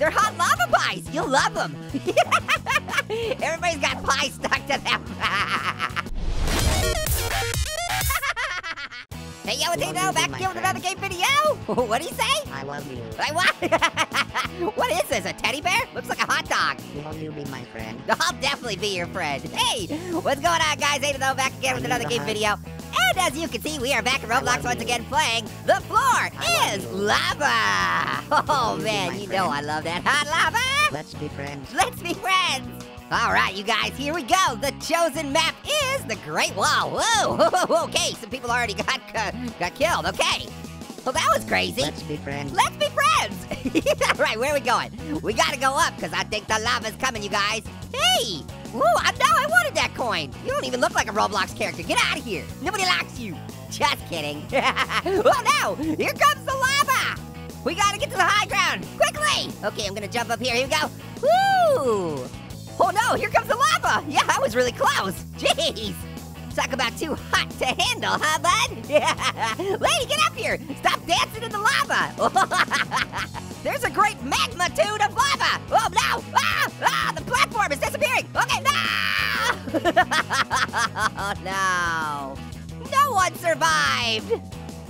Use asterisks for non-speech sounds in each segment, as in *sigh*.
They're hot lava pies. You'll love them. *laughs* Everybody's got pie stuck to them. *laughs* hey, yo, it's Dino, back here with another game video. What do you say? I love you. Like *laughs* what? what is this, a teddy bear? Looks like a hot dog. Will you be my friend? I'll definitely be your friend. Hey, what's going on, guys? Aiden though, back again with another game video. And as you can see, we are back in Roblox once again playing The Floor is Lava. *laughs* Oh man, you know I love that hot lava. Let's be friends. Let's be friends. All right, you guys, here we go. The chosen map is the Great Wall. Whoa, *laughs* okay, some people already got uh, got killed. Okay, well that was crazy. Let's be friends. Let's be friends. *laughs* All right, where are we going? We gotta go up because I think the lava's coming, you guys. Hey, ooh, I know I wanted that coin. You don't even look like a Roblox character. Get out of here. Nobody likes you. Just kidding. *laughs* oh no, here comes the lava. We gotta get to the high ground, quickly. Okay, I'm gonna jump up here, here we go. Woo! Oh no, here comes the lava. Yeah, that was really close. Jeez. Talk about too hot to handle, huh, bud? Yeah. *laughs* Lady, get up here! Stop dancing in the lava! *laughs* There's a great magnitude of lava! Oh, no! No one survived!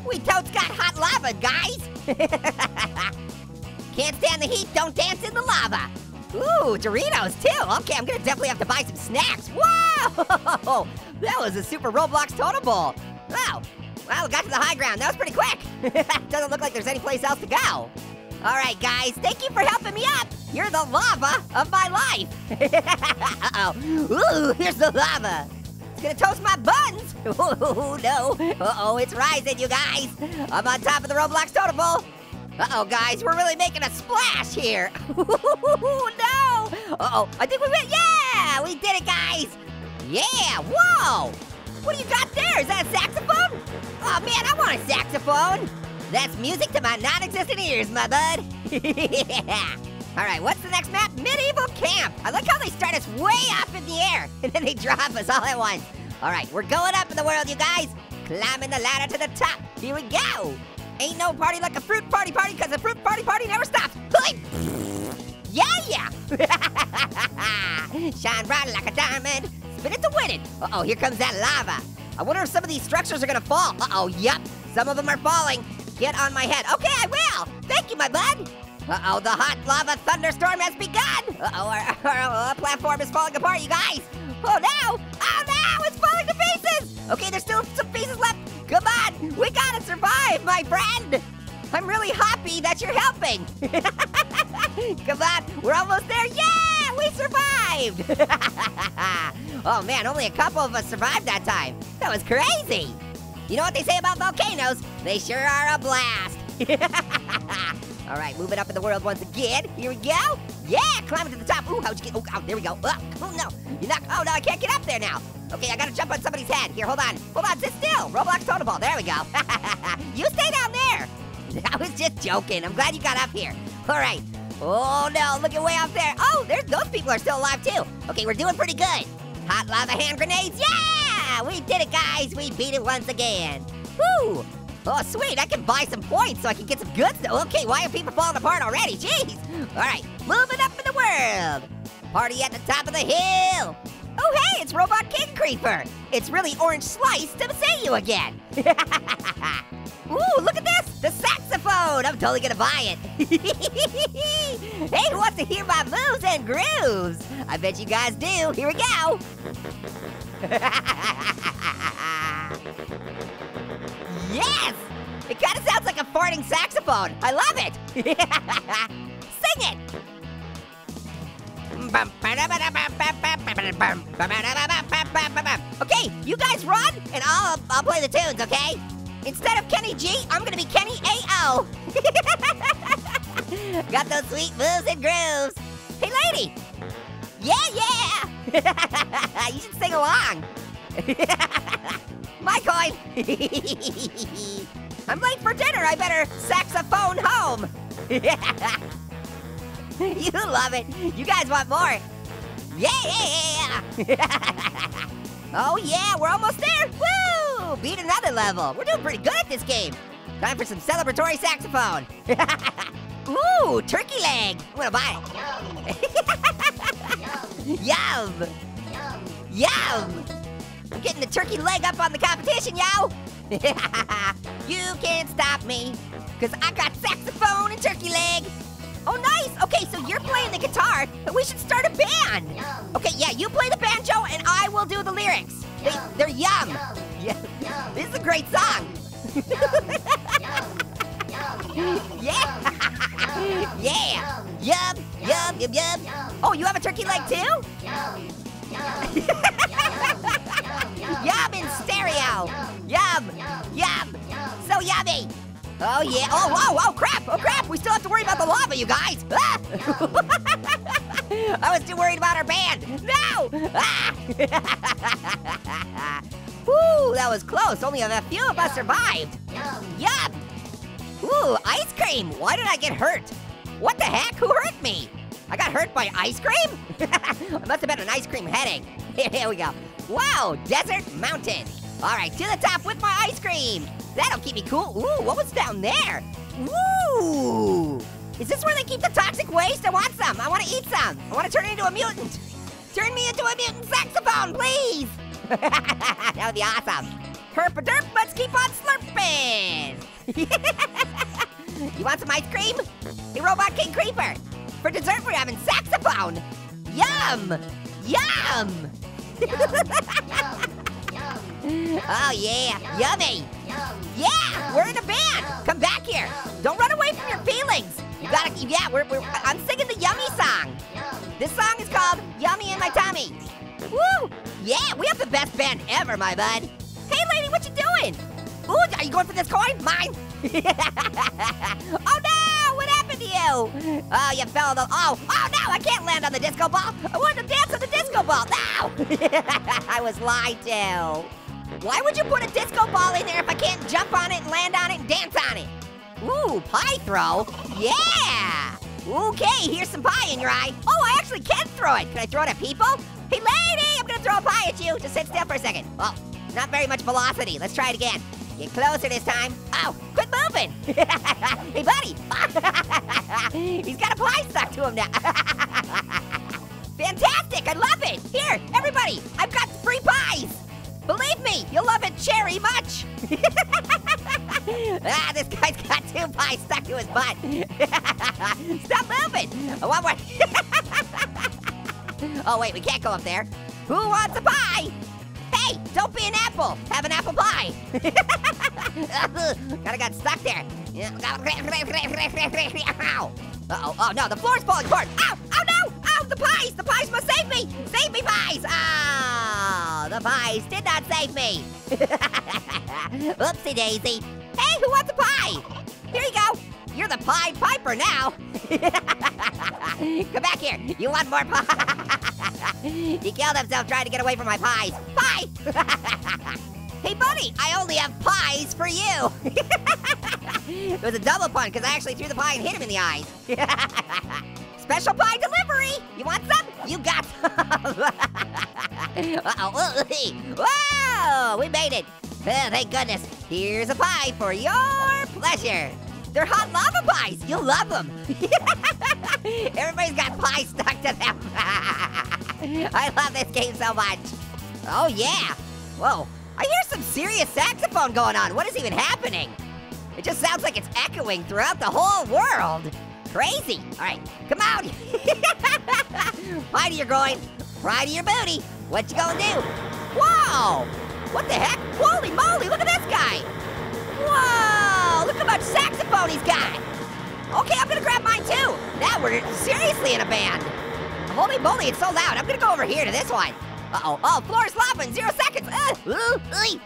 We totes got hot lava, guys! *laughs* Can't stand the heat, don't dance in the lava! Ooh, Doritos too. Okay, I'm gonna definitely have to buy some snacks. Whoa! *laughs* That was a super Roblox totem pole. Wow. Well, we got to the high ground. That was pretty quick. *laughs* Doesn't look like there's any place else to go. All right, guys, thank you for helping me up. You're the lava of my life. Uh-oh. Ooh, here's the lava. Gonna toast my buns. *laughs* Oh, no. Uh-oh, it's rising, you guys. I'm on top of the Roblox totem pole. Uh-oh, guys, we're really making a splash here. *laughs* no! Uh-oh, I think we went, yeah! We did it, guys! Yeah, whoa! What do you got there? Is that a saxophone? Oh man, I want a saxophone! That's music to my non-existent ears, my bud. *laughs* yeah. All right, what's the next map? Medieval Camp. I like how they start us way up in the air, *laughs* and then they drop us all at once. All right, we're going up in the world, you guys. Climbing the ladder to the top. Here we go. Ain't no party like a fruit party party, cause a fruit party party never stops. Yeah, yeah. *laughs* Shine bright like a diamond. Spin it to win it. Uh-oh, here comes that lava. I wonder if some of these structures are gonna fall. Uh-oh, yep. Some of them are falling. Get on my head. Okay, I will. Thank you, my bud. Uh-oh, the hot lava thunderstorm has begun. Uh-oh, our, *laughs* our, our platform is falling apart, you guys. Oh, no. Oh, no, it's falling to pieces. Okay, there's still some pieces left. Come on, we gotta survive, my friend. I'm really happy that you're helping. *laughs* Come on, we're almost there. Yeah, we survived. *laughs* oh man, only a couple of us survived that time. That was crazy. You know what they say about volcanoes? They sure are a blast. All right, moving up in the world once again. Here we go. Yeah, climbing to the top. Ooh, how'd you get? Oh, oh there we go. Oh no, you're not. Oh no, I can't get up there now. Okay, I gotta jump on somebody's head. Here, hold on. Hold on, sit still. Roblox totem ball. There we go. *laughs* you stay down there. *laughs* I was just joking. I'm glad you got up here. All right. Oh no, look at way up there. Oh, there's those people are still alive too. Okay, we're doing pretty good. Hot lava hand grenades. Yeah, we did it, guys. We beat it once again. Woo. Oh, sweet, I can buy some points so I can get some good stuff. Okay, why are people falling apart already? Jeez. All right, moving up in the world. Party at the top of the hill. Oh, hey, it's Robot King Creeper. It's really Orange Slice to see you again. *laughs* Ooh, look at this, the saxophone. I'm totally gonna buy it. *laughs* hey, who wants to hear my moves and grooves? I bet you guys do. Here we go. *laughs* farting saxophone. I love it. *laughs* Sing it. Okay, you guys run, and I'll I'll play the tunes. Okay? Instead of Kenny G, I'm gonna be Kenny A.O. *laughs* Got those sweet moves and grooves. Hey, lady. Yeah, yeah. *laughs* you should sing along. My coin. I'm late for dinner. I better saxophone home. *laughs* you love it. You guys want more. Yeah. *laughs* oh, yeah, we're almost there. Woo! Beat another level. We're doing pretty good at this game. Time for some celebratory saxophone. *laughs* Ooh, turkey leg. I'm gonna buy it. Yum. Yum. I'm getting the turkey leg up on the competition, yo. *laughs* you can't stop me, cause I got saxophone and turkey leg. Oh, nice. Okay, so you're playing the guitar, but we should start a band. Okay, yeah, you play the banjo and I will do the lyrics. They, they're yum. Yeah, this is a great song. *laughs* yeah. *laughs* yeah. Yum, yum, yum, yum. Oh, you have a turkey leg too? Yum in stereo. Yum, yum. So yummy. Oh yeah. Oh, oh, oh, crap. Oh, crap. We still have to worry about the lava, you guys. Ah! *laughs* I was too worried about our band. No. Ah! *laughs* That was close. Only a few of us survived. Yum. Ooh, ice cream. Why did I get hurt? What the heck? Who hurt me? I got hurt by ice cream? *laughs* it must have been an ice cream headache. Here we go. Wow, desert mountain. All right, to the top with my ice cream. That'll keep me cool. Ooh, what was down there? Ooh. Is this where they keep the toxic waste? I want some. I want to eat some. I want to turn into a mutant. Turn me into a mutant saxophone, please. *laughs* that would be awesome. Herp derp, let's keep on slurping. *laughs* you want some ice cream? Hey, Robot King Creeper. For dessert, we're having saxophone. Yum! Yum! Oh yeah, yummy. Yeah, we're in a band. Come back here. Don't run away from your feelings. You gotta, yeah, we're, we're, I'm singing the yummy song. This song is called Yummy in My Tummy. Woo! Yeah, we have the best band ever, my bud. Hey, lady, what you doing? Ooh, are you going for this coin? Mine. *laughs* oh no, what happened to you? Oh, you fell on the, oh, oh no, I can't land on the disco ball. I wanted to dance on the disco ball, no. *laughs* I was lied to. Why would you put a disco ball in there if I can't jump on it and land on it and dance on it? Ooh, pie throw, yeah. Okay, here's some pie in your eye. Oh, I actually can throw it. Can I throw it at people? Hey, lady, I'm gonna throw a pie at you. Just sit still for a second. Oh, not very much velocity. Let's try it again. Get closer this time. Oh, quit moving. *laughs* hey, buddy. *laughs* He's got a pie stuck to him now. *laughs* Fantastic, I love it. Here, everybody, I've got free pies. Much. *laughs* ah, this guy's got two pies stuck to his butt. *laughs* Stop moving. One more. *laughs* oh, wait, we can't go up there. Who wants a pie? Hey, don't be an apple. Have an apple pie. Gotta got stuck there. Uh-oh, oh no, the floor's falling apart. Ow, oh no, oh, the pies, the pies must save me. Save me, pies. Oh, the pies did not save me. *laughs* Oopsie daisy. Hey, who wants a pie? Here you go. You're the Pie Piper now. *laughs* Come back here. You want more pie? *laughs* he killed himself trying to get away from my pies. Pie! Hey, buddy, I only have pies for you. *laughs* it was a double pun because I actually threw the pie and hit him in the eyes. *laughs* Special pie delivery. You want some? You got some. *laughs* Uh-oh. Uh, uh, Whoa, we made it. Oh, thank goodness. Here's a pie for your pleasure. They're hot lava pies. You'll love them. Everybody's got pie stuck to them. I love this game so much. Oh, yeah. Whoa. Some serious saxophone going on. What is even happening? It just sounds like it's echoing throughout the whole world. Crazy. All right, come out. Pie to your groin, pie to your booty. What you gonna do? Whoa! What the heck? Holy moly, look at this guy. Whoa, look how much saxophone he's got. Okay, I'm gonna grab mine too. Now we're seriously in a band. Holy moly, it's so loud. I'm gonna go over here to this one. Uh-oh, oh, floor is lava in zero seconds. Uh, ooh,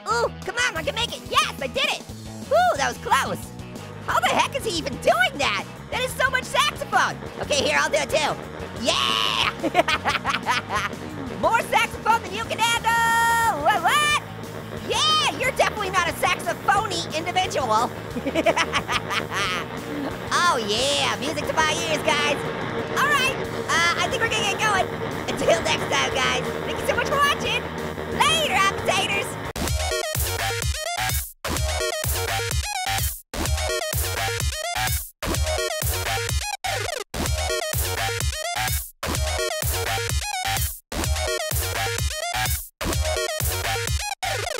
ooh, come on, I can make it. Yes, I did it. Ooh, that was close. How the heck is he even doing that? That is so much saxophone. Okay, here, I'll do it too. Yeah! *laughs* More saxophone than you can handle! What, what? Yeah, you're definitely not a saxophony individual. *laughs* oh yeah, music to my ears, guys. All right, uh, I think we're gonna get going. Until next time, guys. Thank you so